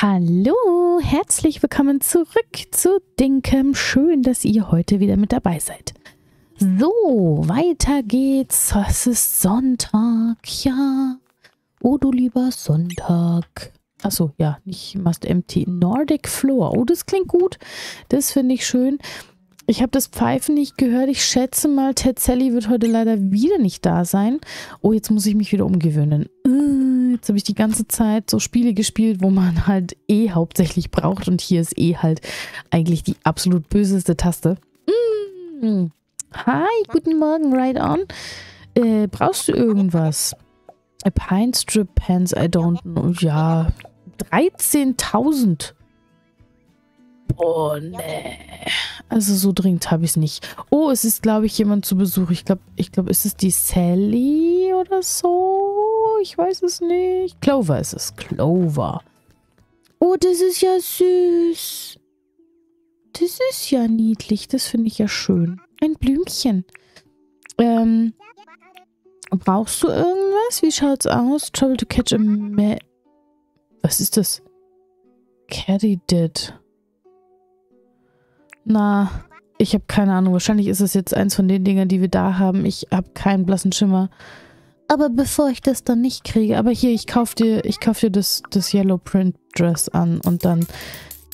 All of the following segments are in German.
Hallo, herzlich willkommen zurück zu Dinkem. Schön, dass ihr heute wieder mit dabei seid. So, weiter geht's. Es ist Sonntag, ja. Oh, du lieber Sonntag. Achso, ja, nicht Must Empty. Nordic Floor. Oh, das klingt gut. Das finde ich schön. Ich habe das Pfeifen nicht gehört. Ich schätze mal, Ted Sally wird heute leider wieder nicht da sein. Oh, jetzt muss ich mich wieder umgewöhnen. Äh, jetzt habe ich die ganze Zeit so Spiele gespielt, wo man halt E hauptsächlich braucht. Und hier ist E halt eigentlich die absolut böseste Taste. Mm. Hi, guten Morgen, right on. Äh, brauchst du irgendwas? A Pine Strip Pants, I don't know. Ja, 13.000. Oh, nee. Also so dringend habe ich es nicht. Oh, es ist, glaube ich, jemand zu Besuch. Ich glaube, ich glaube, ist es die Sally oder so? Ich weiß es nicht. Clover ist es. Clover. Oh, das ist ja süß. Das ist ja niedlich. Das finde ich ja schön. Ein Blümchen. Ähm, brauchst du irgendwas? Wie schaut's aus? Trouble to catch a ma Was ist das? Caddy did. Na, ich habe keine Ahnung. Wahrscheinlich ist es jetzt eins von den Dingern, die wir da haben. Ich habe keinen blassen Schimmer. Aber bevor ich das dann nicht kriege, aber hier, ich kaufe dir, ich kauf dir das, das Yellow Print Dress an und dann,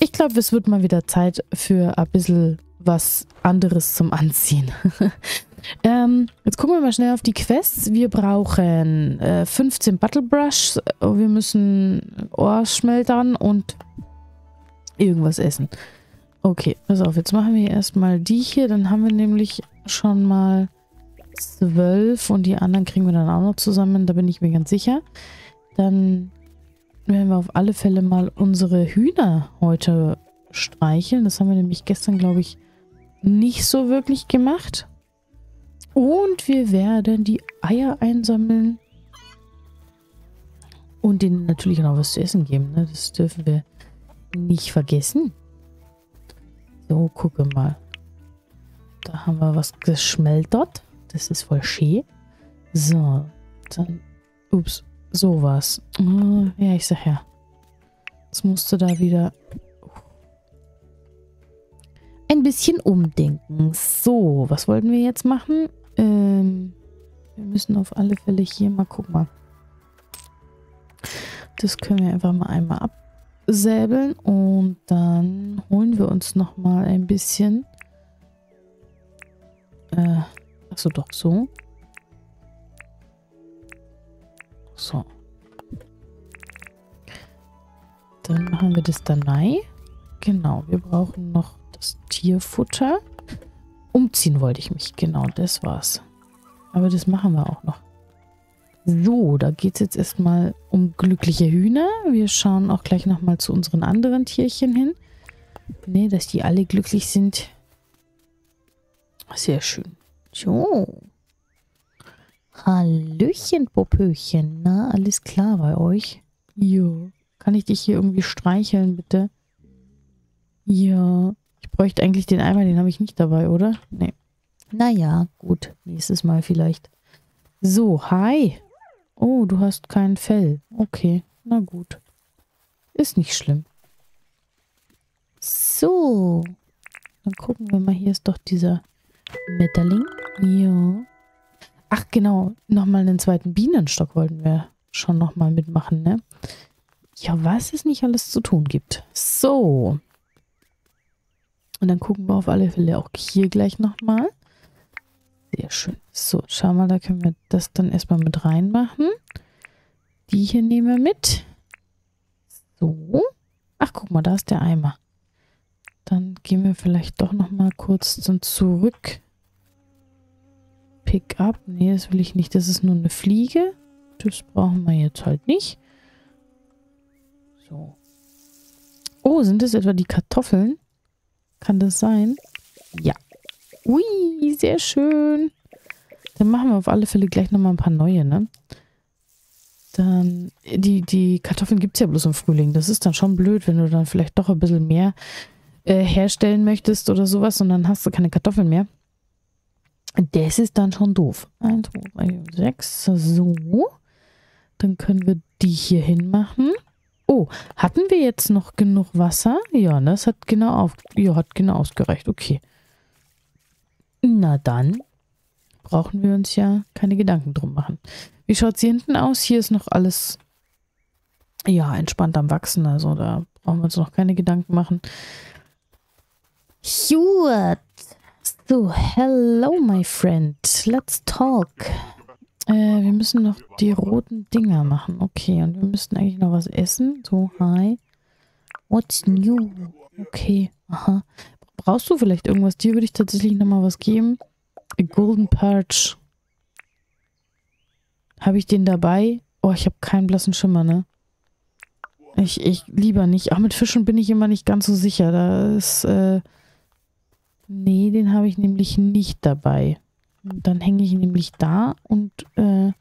ich glaube, es wird mal wieder Zeit für ein bisschen was anderes zum Anziehen. ähm, jetzt gucken wir mal schnell auf die Quests. Wir brauchen äh, 15 Battle Brush, wir müssen Ohrschmeltern und irgendwas essen. Okay, pass auf, jetzt machen wir erstmal die hier. Dann haben wir nämlich schon mal zwölf und die anderen kriegen wir dann auch noch zusammen. Da bin ich mir ganz sicher. Dann werden wir auf alle Fälle mal unsere Hühner heute streicheln. Das haben wir nämlich gestern, glaube ich, nicht so wirklich gemacht. Und wir werden die Eier einsammeln. Und denen natürlich auch noch was zu essen geben. Ne? Das dürfen wir nicht vergessen. So, gucke mal. Da haben wir was geschmeltert. Das ist voll schön. So, dann, ups, sowas. Oh, ja, ich sag ja. Jetzt musste da wieder ein bisschen umdenken. So, was wollten wir jetzt machen? Ähm, wir müssen auf alle Fälle hier mal gucken. Das können wir einfach mal einmal ab säbeln und dann holen wir uns noch mal ein bisschen. Äh, achso, doch so. So. Dann machen wir das dann rein. Genau, wir brauchen noch das Tierfutter. Umziehen wollte ich mich. Genau, das war's. Aber das machen wir auch noch. So, da geht es jetzt erstmal um glückliche Hühner. Wir schauen auch gleich nochmal zu unseren anderen Tierchen hin. Ne, dass die alle glücklich sind. Sehr schön. So. Hallöchen, Popöchen. Na, alles klar bei euch? Jo. Kann ich dich hier irgendwie streicheln, bitte? Ja. Ich bräuchte eigentlich den Eimer, den habe ich nicht dabei, oder? Nee. Naja, gut. Nächstes Mal vielleicht. So, hi. Oh, du hast kein Fell. Okay, na gut. Ist nicht schlimm. So. Dann gucken wir mal. Hier ist doch dieser Metterling. Ja. Ach, genau. Nochmal einen zweiten Bienenstock wollten wir schon nochmal mitmachen, ne? Ja, was es nicht alles zu tun gibt. So. Und dann gucken wir auf alle Fälle auch hier gleich nochmal. Sehr schön. So, schau mal, da können wir das dann erstmal mit reinmachen. Die hier nehmen wir mit. So. Ach, guck mal, da ist der Eimer. Dann gehen wir vielleicht doch nochmal kurz dann zurück. Pick up. Nee, das will ich nicht. Das ist nur eine Fliege. Das brauchen wir jetzt halt nicht. So. Oh, sind das etwa die Kartoffeln? Kann das sein? Ja. Ui, sehr schön. Dann machen wir auf alle Fälle gleich nochmal ein paar neue, ne? Dann, die, die Kartoffeln gibt es ja bloß im Frühling. Das ist dann schon blöd, wenn du dann vielleicht doch ein bisschen mehr äh, herstellen möchtest oder sowas und dann hast du keine Kartoffeln mehr. Das ist dann schon doof. 1, 2, 3, 6. So. Dann können wir die hier hinmachen. Oh, hatten wir jetzt noch genug Wasser? Ja, das hat genau auf, ja, hat genau ausgereicht. Okay. Na dann brauchen wir uns ja keine Gedanken drum machen. Wie schaut es hier hinten aus? Hier ist noch alles ja entspannt am Wachsen. Also da brauchen wir uns noch keine Gedanken machen. Stuart. So, hello, my friend. Let's talk. Äh, wir müssen noch die roten Dinger machen. Okay, und wir müssten eigentlich noch was essen. So, hi. What's new? Okay, aha. Brauchst du vielleicht irgendwas? Dir würde ich tatsächlich nochmal was geben. A Golden Perch. Habe ich den dabei? Oh, ich habe keinen blassen Schimmer, ne? Ich, ich lieber nicht. Auch mit Fischen bin ich immer nicht ganz so sicher. Da ist, äh... Nee, den habe ich nämlich nicht dabei. Dann hänge ich nämlich da und äh,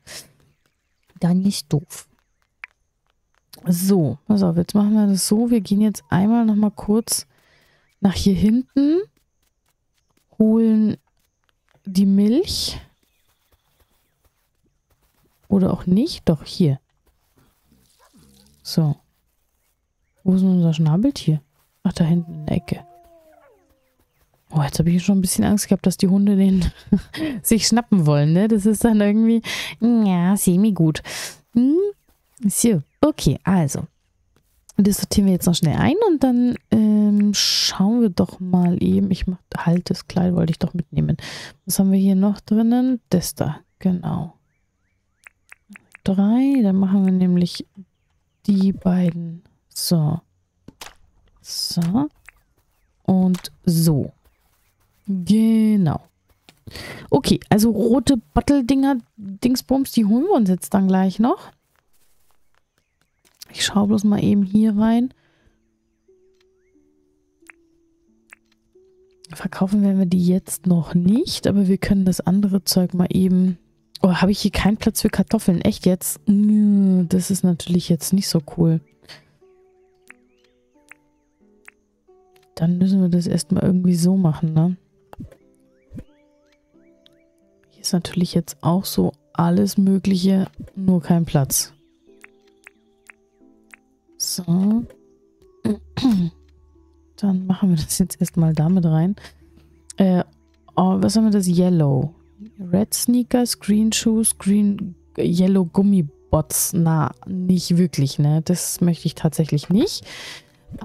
dann ist doof. So, pass auf, jetzt machen wir das so. Wir gehen jetzt einmal nochmal kurz nach hier hinten, holen die Milch. Oder auch nicht. Doch, hier. So. Wo ist denn unser Schnabeltier? Ach, da hinten in der Ecke. Oh, jetzt habe ich schon ein bisschen Angst gehabt, dass die Hunde den sich schnappen wollen, ne? Das ist dann irgendwie, ja, semi-gut. Hm? Okay, also. Das sortieren wir jetzt noch schnell ein und dann ähm, schauen wir doch mal eben. Ich mach, halt, das Kleid wollte ich doch mitnehmen. Was haben wir hier noch drinnen? Das da, genau. Drei, dann machen wir nämlich die beiden. So. So. Und so. Genau. Okay, also rote Bottle-Dinger, Dingsbums, die holen wir uns jetzt dann gleich noch. Ich schaue bloß mal eben hier rein. Verkaufen werden wir die jetzt noch nicht, aber wir können das andere Zeug mal eben... Oh, habe ich hier keinen Platz für Kartoffeln? Echt jetzt? Das ist natürlich jetzt nicht so cool. Dann müssen wir das erstmal irgendwie so machen, ne? Ist natürlich jetzt auch so alles Mögliche, nur kein Platz. So. Dann machen wir das jetzt erstmal damit rein. Äh, oh, was haben wir das? Yellow. Red Sneakers, Green Shoes, Green Yellow Gummibots. Na, nicht wirklich, ne? Das möchte ich tatsächlich nicht.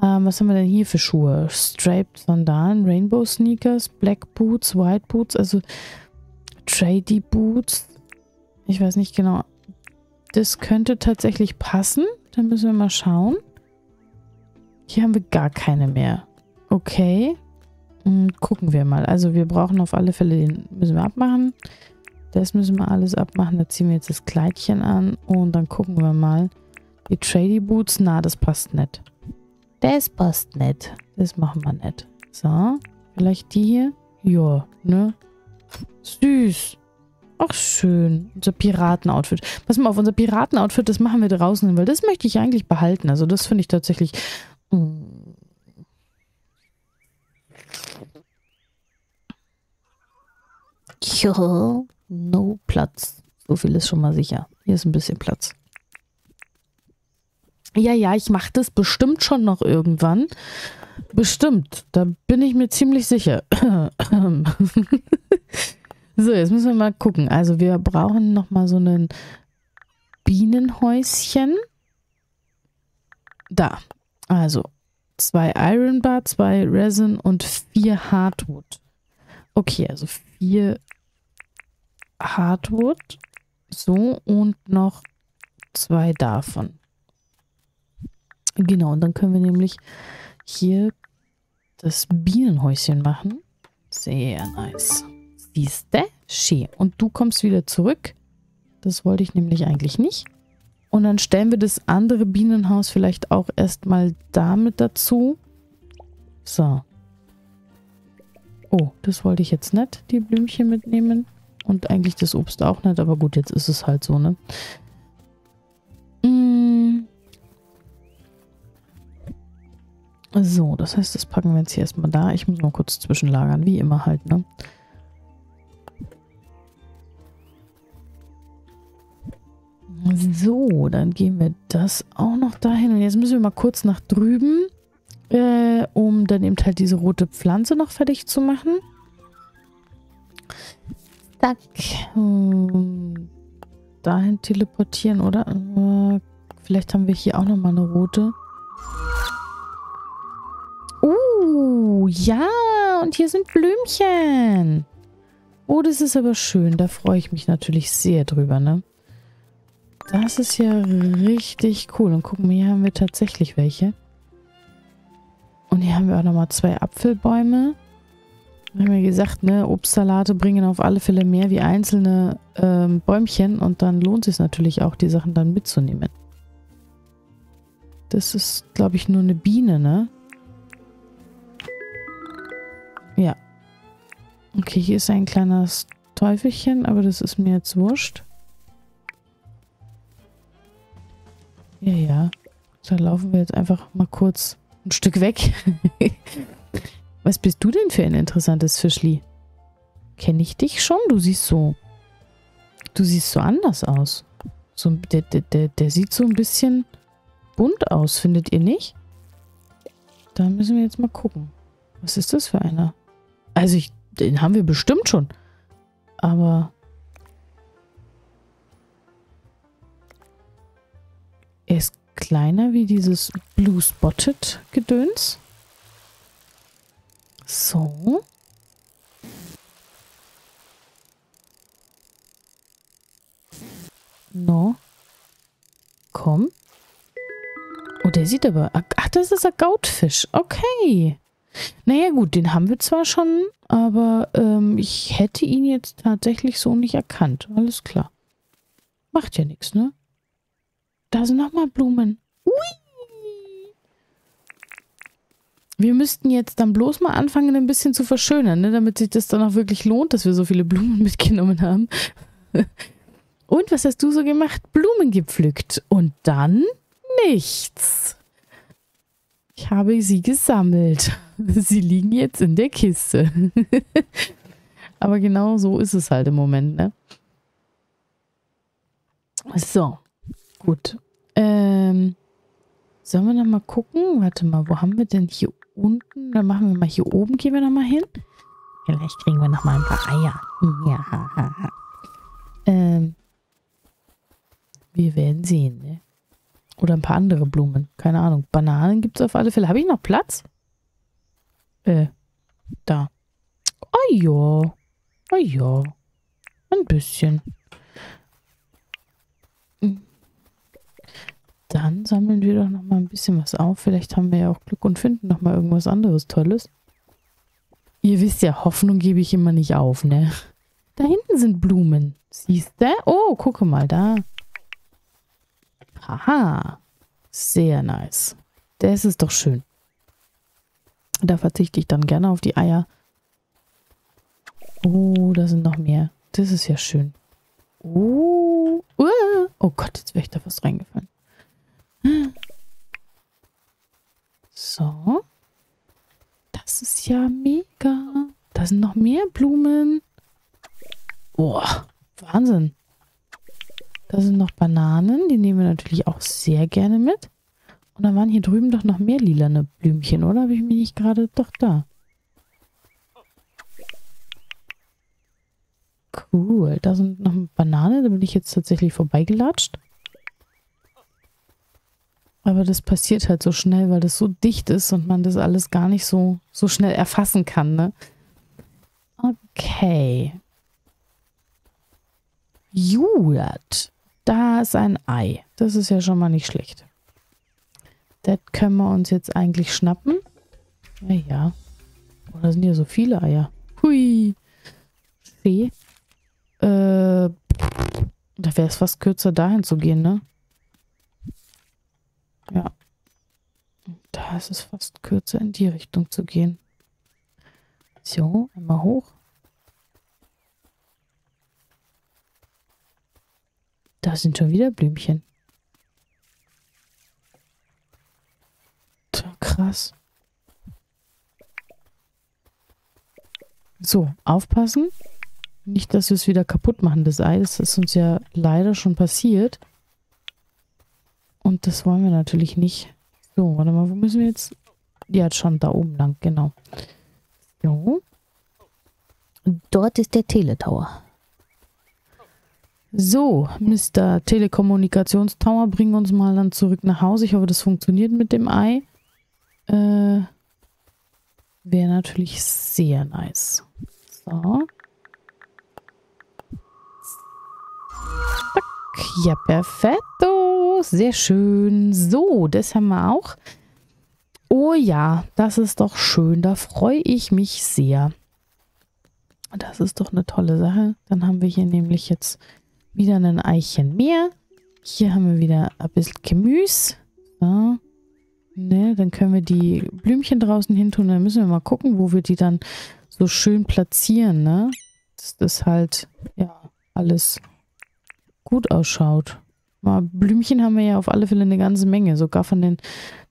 Ähm, was haben wir denn hier für Schuhe? Striped Sandalen, Rainbow Sneakers, Black Boots, White Boots. Also Trady Boots. Ich weiß nicht genau. Das könnte tatsächlich passen. Dann müssen wir mal schauen. Hier haben wir gar keine mehr. Okay. Hm, gucken wir mal. Also wir brauchen auf alle Fälle den müssen wir abmachen. Das müssen wir alles abmachen. Da ziehen wir jetzt das Kleidchen an und dann gucken wir mal. Die Trady Boots, na, das passt nicht. Das passt nicht. Das machen wir nicht. So, vielleicht die hier? Ja, ne? Süß. Ach, schön. Unser Piratenoutfit. Pass mal auf, unser Piratenoutfit, das machen wir draußen, weil das möchte ich eigentlich behalten. Also das finde ich tatsächlich... Mm. Ja, no Platz. So viel ist schon mal sicher. Hier ist ein bisschen Platz. Ja, ja, ich mache das bestimmt schon noch irgendwann. Bestimmt. Da bin ich mir ziemlich sicher. so, jetzt müssen wir mal gucken. Also wir brauchen noch mal so ein Bienenhäuschen. Da. Also zwei Iron Bar, zwei Resin und vier Hardwood. Okay, also vier Hardwood. So, und noch zwei davon. Genau, und dann können wir nämlich hier das Bienenhäuschen machen. Sehr nice. Siehste? Schön. Und du kommst wieder zurück. Das wollte ich nämlich eigentlich nicht. Und dann stellen wir das andere Bienenhaus vielleicht auch erstmal damit dazu. So. Oh, das wollte ich jetzt nicht, die Blümchen mitnehmen. Und eigentlich das Obst auch nicht, aber gut, jetzt ist es halt so, ne? So, das heißt, das packen wir jetzt hier erstmal da. Ich muss mal kurz zwischenlagern, wie immer halt, ne? So, dann gehen wir das auch noch dahin. Und jetzt müssen wir mal kurz nach drüben, äh, um dann eben halt diese rote Pflanze noch fertig zu machen. Zack. Hm, dahin teleportieren, oder? Äh, vielleicht haben wir hier auch nochmal eine rote. Uh, ja, und hier sind Blümchen. Oh, das ist aber schön. Da freue ich mich natürlich sehr drüber, ne? Das ist ja richtig cool. Und gucken wir, hier haben wir tatsächlich welche. Und hier haben wir auch nochmal zwei Apfelbäume. Wir haben ja gesagt, ne, Obstsalate bringen auf alle Fälle mehr wie einzelne ähm, Bäumchen. Und dann lohnt es sich natürlich auch, die Sachen dann mitzunehmen. Das ist, glaube ich, nur eine Biene, ne? Ja. Okay, hier ist ein kleines Teufelchen, aber das ist mir jetzt wurscht. Ja, ja. Da laufen wir jetzt einfach mal kurz ein Stück weg. Was bist du denn für ein interessantes Fischli? Kenne ich dich schon? Du siehst so... Du siehst so anders aus. So, der, der, der, der sieht so ein bisschen bunt aus, findet ihr nicht? Da müssen wir jetzt mal gucken. Was ist das für einer? Also, ich, den haben wir bestimmt schon. Aber... Er ist kleiner wie dieses Blue Spotted Gedöns. So. No. Komm. Oh, der sieht aber... Ach, das ist ein Gautfisch. Okay. Naja gut, den haben wir zwar schon, aber ähm, ich hätte ihn jetzt tatsächlich so nicht erkannt. Alles klar. Macht ja nichts, ne? Da sind nochmal Blumen. Ui! Wir müssten jetzt dann bloß mal anfangen, ein bisschen zu verschönern, ne? damit sich das dann auch wirklich lohnt, dass wir so viele Blumen mitgenommen haben. Und was hast du so gemacht? Blumen gepflückt. Und dann nichts. Ich habe sie gesammelt. Sie liegen jetzt in der Kiste. Aber genau so ist es halt im Moment, ne? So. Gut. Ähm, sollen wir noch mal gucken? Warte mal, wo haben wir denn hier unten? Dann machen wir mal hier oben, gehen wir noch mal hin. Vielleicht kriegen wir noch mal ein paar Eier. Ja. ähm, wir werden sehen, ne? Oder ein paar andere Blumen. Keine Ahnung. Bananen gibt es auf alle Fälle. Habe ich noch Platz? Äh, da. Oh ja. Oh ja. Ein bisschen. Dann sammeln wir doch noch mal ein bisschen was auf. Vielleicht haben wir ja auch Glück und finden noch mal irgendwas anderes Tolles. Ihr wisst ja, Hoffnung gebe ich immer nicht auf, ne? Da hinten sind Blumen. Siehst du? Oh, gucke mal da. Haha. Sehr nice. Das ist doch schön. Da verzichte ich dann gerne auf die Eier. Oh, da sind noch mehr. Das ist ja schön. Oh. Uh. Oh Gott, jetzt wäre ich da fast reingefallen. So. Das ist ja mega. Da sind noch mehr Blumen. Boah, Wahnsinn. Da sind noch Bananen. Die nehmen wir natürlich auch sehr gerne mit. Und da waren hier drüben doch noch mehr lilane Blümchen, oder? Habe ich mich nicht gerade... Doch, da. Cool. Da sind noch Bananen. Da bin ich jetzt tatsächlich vorbeigelatscht. Aber das passiert halt so schnell, weil das so dicht ist und man das alles gar nicht so, so schnell erfassen kann, ne? Okay. Juliet. Da ist ein Ei. Das ist ja schon mal nicht schlecht. Das können wir uns jetzt eigentlich schnappen. Naja. Oh, da sind ja so viele Eier. Hui. Fee. Äh, da wäre es fast kürzer dahin zu gehen, ne? Ja. Da ist es fast kürzer in die Richtung zu gehen. So, einmal hoch. Da sind schon wieder Blümchen. Krass. So, aufpassen. Nicht, dass wir es wieder kaputt machen, das Ei. Das ist uns ja leider schon passiert. Das wollen wir natürlich nicht. So, warte mal, wo müssen wir jetzt? Ja, schon da oben lang, genau. So. Dort ist der Teletower. So, Mr. Telekommunikationstower, bring uns mal dann zurück nach Hause. Ich hoffe, das funktioniert mit dem Ei. Äh, Wäre natürlich sehr nice. So. Ja, perfetto. Sehr schön. So, das haben wir auch. Oh ja, das ist doch schön. Da freue ich mich sehr. Das ist doch eine tolle Sache. Dann haben wir hier nämlich jetzt wieder ein Eichen mehr. Hier haben wir wieder ein bisschen Gemüse. So. Ne, dann können wir die Blümchen draußen hin tun. Dann müssen wir mal gucken, wo wir die dann so schön platzieren, ne? Das halt, ja, alles gut ausschaut. Mal Blümchen haben wir ja auf alle Fälle eine ganze Menge. Sogar von den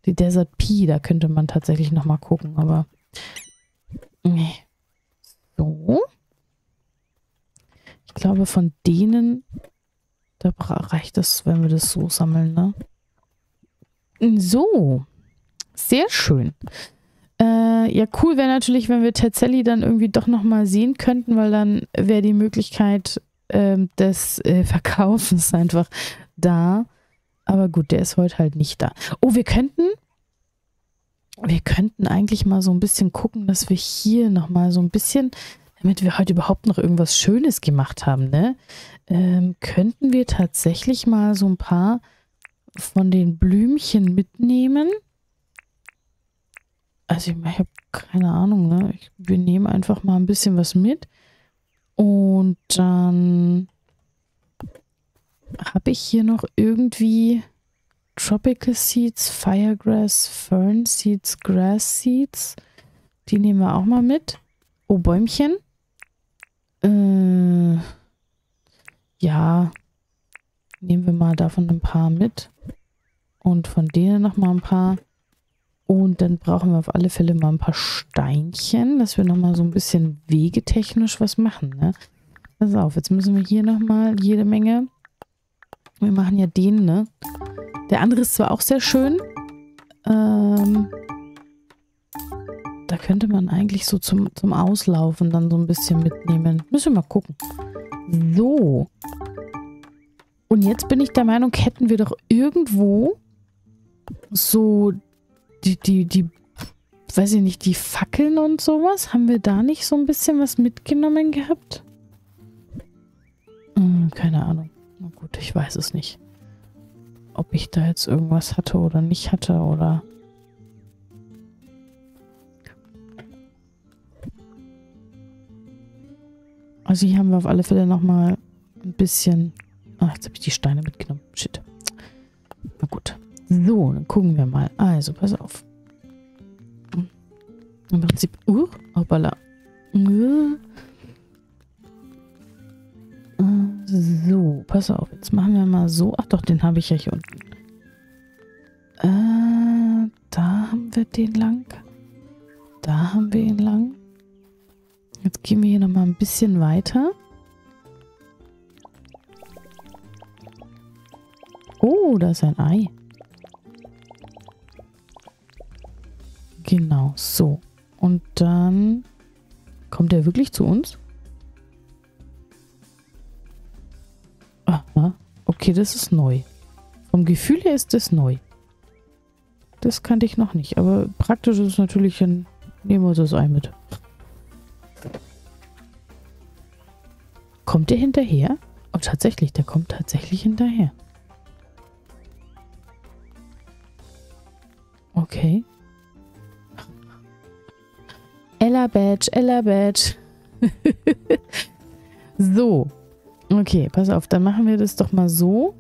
die Desert Pea, da könnte man tatsächlich nochmal gucken, aber nee. So. Ich glaube, von denen, da reicht es, wenn wir das so sammeln, ne? So. Sehr schön. Äh, ja, cool wäre natürlich, wenn wir Tetzelli dann irgendwie doch nochmal sehen könnten, weil dann wäre die Möglichkeit ähm, des äh, Verkaufens einfach da. Aber gut, der ist heute halt nicht da. Oh, wir könnten, wir könnten eigentlich mal so ein bisschen gucken, dass wir hier nochmal so ein bisschen, damit wir heute überhaupt noch irgendwas Schönes gemacht haben, ne? Ähm, könnten wir tatsächlich mal so ein paar von den Blümchen mitnehmen? Also ich, ich habe keine Ahnung, ne? Ich, wir nehmen einfach mal ein bisschen was mit. Und dann habe ich hier noch irgendwie Tropical Seeds, Firegrass, Fern Seeds, Grass Seeds. Die nehmen wir auch mal mit. Oh, Bäumchen. Äh, ja. Nehmen wir mal davon ein paar mit. Und von denen noch mal ein paar. Und dann brauchen wir auf alle Fälle mal ein paar Steinchen, dass wir nochmal so ein bisschen wegetechnisch was machen. Ne? Pass auf, jetzt müssen wir hier nochmal jede Menge. Wir machen ja den, ne? Der andere ist zwar auch sehr schön. Ähm, da könnte man eigentlich so zum, zum Auslaufen dann so ein bisschen mitnehmen. Müssen wir mal gucken. So. Und jetzt bin ich der Meinung, hätten wir doch irgendwo so die, die, die, weiß ich nicht, die Fackeln und sowas, haben wir da nicht so ein bisschen was mitgenommen gehabt? Hm, keine Ahnung. Na gut, ich weiß es nicht. Ob ich da jetzt irgendwas hatte oder nicht hatte oder... Also hier haben wir auf alle Fälle nochmal ein bisschen... Ach, jetzt habe ich die Steine mitgenommen. Shit. Na gut. So, dann gucken wir mal. Also, pass auf. Im Prinzip, uh, hoppala. So, pass auf. Jetzt machen wir mal so. Ach doch, den habe ich ja hier unten. Äh, da haben wir den lang. Da haben wir ihn lang. Jetzt gehen wir hier nochmal ein bisschen weiter. Oh, da ist ein Ei. So. Und dann kommt er wirklich zu uns? Aha, okay, das ist neu. Vom Gefühl her ist das neu. Das kannte ich noch nicht, aber praktisch ist es natürlich ein... Nehmen wir das Ei mit. Kommt der hinterher? Oh, tatsächlich, der kommt tatsächlich hinterher. Okay. Ella Badge, Ella Badge. so. Okay, pass auf, dann machen wir das doch mal so.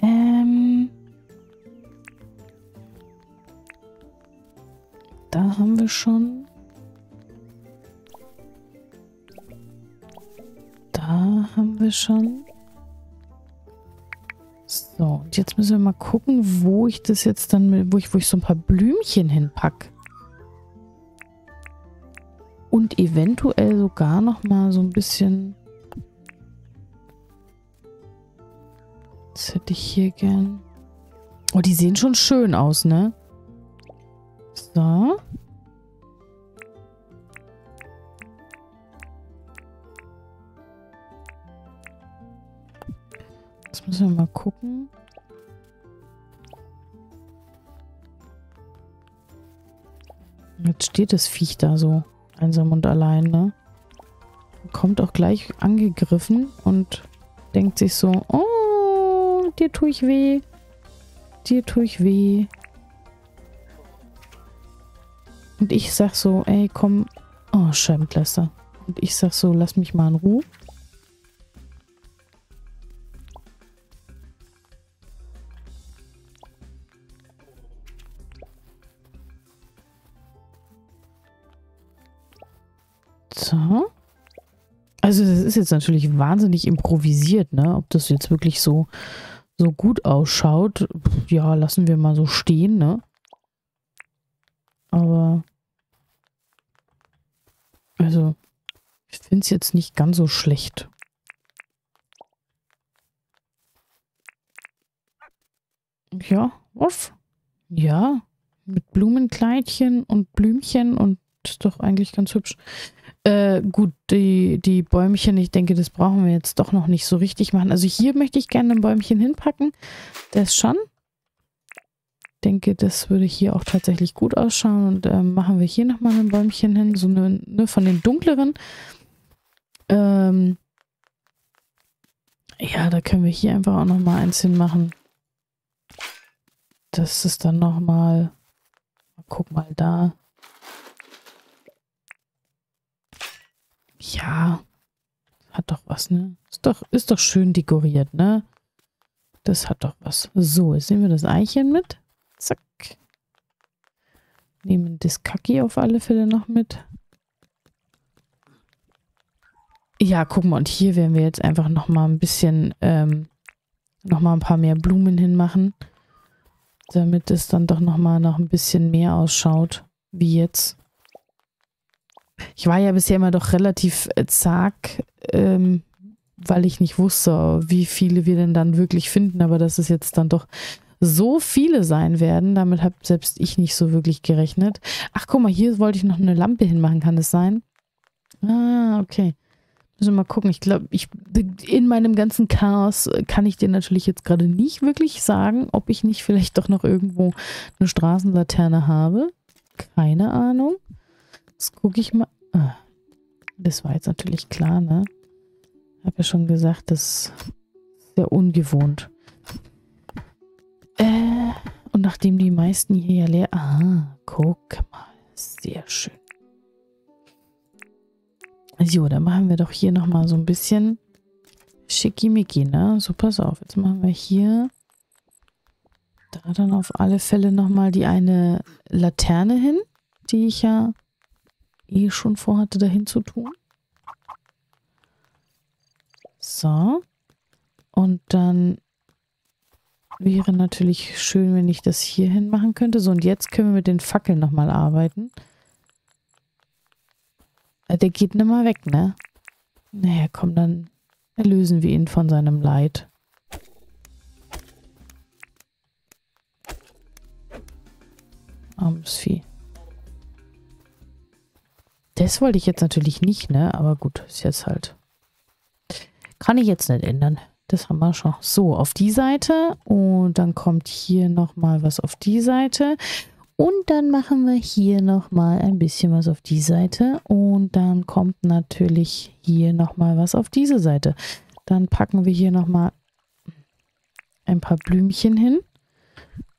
Ähm. Da haben wir schon. Da haben wir schon. So, und jetzt müssen wir mal gucken, wo ich das jetzt dann, wo ich, wo ich so ein paar Blümchen hinpacke und eventuell sogar noch mal so ein bisschen das hätte ich hier gern Oh, die sehen schon schön aus, ne? So. Jetzt müssen wir mal gucken. Jetzt steht das Viech da so einsam und allein, ne? Kommt auch gleich angegriffen und denkt sich so, oh, dir tue ich weh. Dir tue ich weh. Und ich sag so, ey, komm. Oh, Scheibenkleister. Und ich sag so, lass mich mal in Ruhe. Ist jetzt natürlich wahnsinnig improvisiert, ne? Ob das jetzt wirklich so, so gut ausschaut, ja, lassen wir mal so stehen, ne? Aber also ich finde es jetzt nicht ganz so schlecht. Ja, was? Ja, mit Blumenkleidchen und Blümchen und ist doch eigentlich ganz hübsch. Äh, gut, die, die Bäumchen, ich denke, das brauchen wir jetzt doch noch nicht so richtig machen. Also hier möchte ich gerne ein Bäumchen hinpacken. Das schon. Ich denke, das würde hier auch tatsächlich gut ausschauen. Und äh, machen wir hier nochmal ein Bäumchen hin. So eine, ne, von den dunkleren. Ähm, ja, da können wir hier einfach auch nochmal eins hinmachen. Das ist dann nochmal. Guck mal da. Ja, hat doch was, ne? Ist doch, ist doch schön dekoriert, ne? Das hat doch was. So, jetzt nehmen wir das Eichen mit. Zack. Nehmen das Kaki auf alle Fälle noch mit. Ja, guck mal, und hier werden wir jetzt einfach nochmal ein bisschen, ähm, nochmal ein paar mehr Blumen hinmachen. Damit es dann doch nochmal noch ein bisschen mehr ausschaut, wie jetzt. Ich war ja bisher immer doch relativ äh, zag, ähm, weil ich nicht wusste, wie viele wir denn dann wirklich finden, aber dass es jetzt dann doch so viele sein werden, damit habe selbst ich nicht so wirklich gerechnet. Ach, guck mal, hier wollte ich noch eine Lampe hinmachen, kann das sein? Ah, okay. Müssen wir mal gucken. Ich glaube, ich in meinem ganzen Chaos kann ich dir natürlich jetzt gerade nicht wirklich sagen, ob ich nicht vielleicht doch noch irgendwo eine Straßenlaterne habe. Keine Ahnung. Jetzt gucke ich mal. Ah, das war jetzt natürlich klar, ne? Ich habe ja schon gesagt, das ist sehr ungewohnt. Äh, und nachdem die meisten hier ja leer... Ah, guck mal. Sehr schön. So, dann machen wir doch hier nochmal so ein bisschen schickimicki, ne? So, pass auf. Jetzt machen wir hier da dann auf alle Fälle nochmal die eine Laterne hin, die ich ja eh schon vorhatte, dahin zu tun. So. Und dann wäre natürlich schön, wenn ich das hier hin machen könnte. So, und jetzt können wir mit den Fackeln nochmal arbeiten. Äh, der geht nicht mal weg, ne? Naja, komm, dann erlösen wir ihn von seinem Leid. Armes Vieh. Das wollte ich jetzt natürlich nicht, ne? Aber gut, ist jetzt halt. Kann ich jetzt nicht ändern. Das haben wir schon. So, auf die Seite. Und dann kommt hier nochmal was auf die Seite. Und dann machen wir hier nochmal ein bisschen was auf die Seite. Und dann kommt natürlich hier nochmal was auf diese Seite. Dann packen wir hier nochmal ein paar Blümchen hin.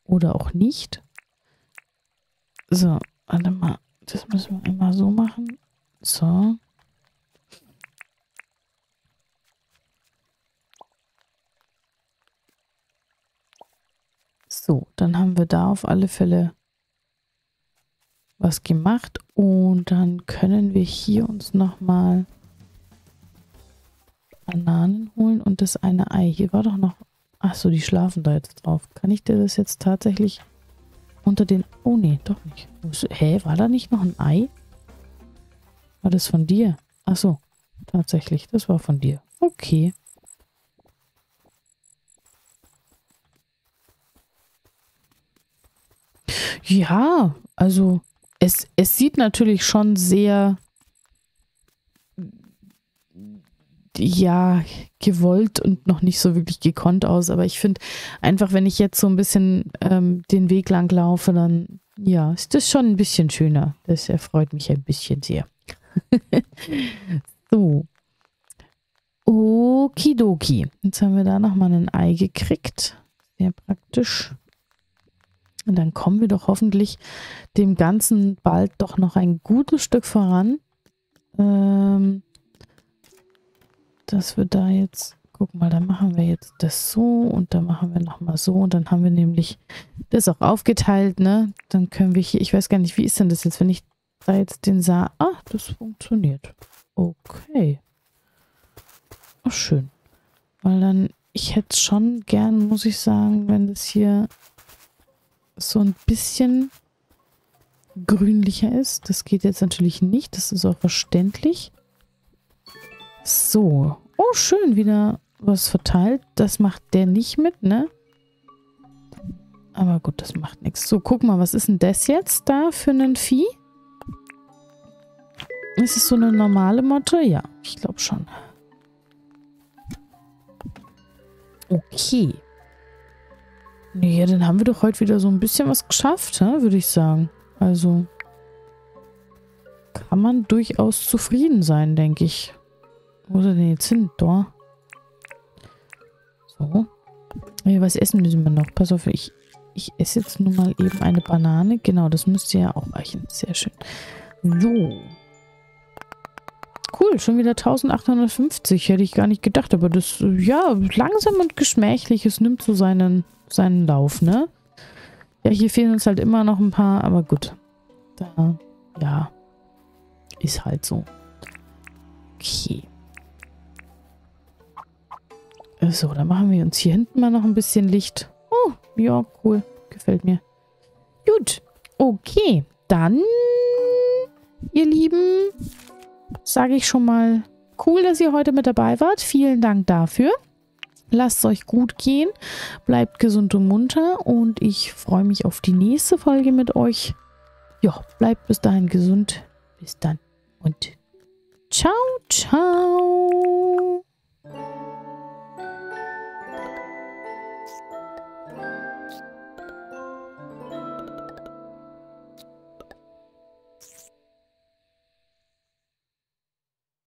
Oder auch nicht. So, warte mal. Das müssen wir einmal so machen. So. So, dann haben wir da auf alle Fälle was gemacht und dann können wir hier uns nochmal Bananen holen und das eine Ei. Hier war doch noch... Achso, die schlafen da jetzt drauf. Kann ich dir das jetzt tatsächlich unter den... Oh nee, doch nicht. Hä, war da nicht noch ein Ei? War das von dir? Ach so, tatsächlich, das war von dir. Okay. Ja, also es, es sieht natürlich schon sehr ja, gewollt und noch nicht so wirklich gekonnt aus. Aber ich finde einfach, wenn ich jetzt so ein bisschen ähm, den Weg lang laufe, dann ja, ist das schon ein bisschen schöner. Das erfreut mich ein bisschen sehr. so. Okidoki. Jetzt haben wir da nochmal ein Ei gekriegt. Sehr praktisch. Und dann kommen wir doch hoffentlich dem Ganzen bald doch noch ein gutes Stück voran. Ähm, dass wir da jetzt, guck mal, da machen wir jetzt das so und da machen wir nochmal so und dann haben wir nämlich das auch aufgeteilt, ne? Dann können wir hier, ich weiß gar nicht, wie ist denn das jetzt, wenn ich da jetzt den sah, ach, das funktioniert. Okay. Ach, schön. Weil dann, ich hätte schon gern, muss ich sagen, wenn das hier so ein bisschen grünlicher ist. Das geht jetzt natürlich nicht. Das ist auch verständlich. So. Schön. Wieder was verteilt. Das macht der nicht mit, ne? Aber gut, das macht nichts. So, guck mal, was ist denn das jetzt da für ein Vieh? Ist es so eine normale Motte? Ja, ich glaube schon. Okay. Nee, dann haben wir doch heute wieder so ein bisschen was geschafft, würde ich sagen. Also kann man durchaus zufrieden sein, denke ich. Wo er denn jetzt hin? Da. So. Was essen müssen wir noch? Pass auf, ich, ich esse jetzt nur mal eben eine Banane. Genau, das müsste ja auch reichen. Sehr schön. So. Cool, schon wieder 1850. Hätte ich gar nicht gedacht. Aber das, ja, langsam und geschmächlich. Es nimmt so seinen seinen Lauf, ne? Ja, hier fehlen uns halt immer noch ein paar, aber gut. Da, ja, ist halt so. Okay. So, dann machen wir uns hier hinten mal noch ein bisschen Licht. Oh, ja, cool. Gefällt mir. Gut. Okay, dann, ihr Lieben, sage ich schon mal, cool, dass ihr heute mit dabei wart. Vielen Dank dafür. Lasst es euch gut gehen, bleibt gesund und munter und ich freue mich auf die nächste Folge mit euch. Ja, bleibt bis dahin gesund. Bis dann und ciao, ciao.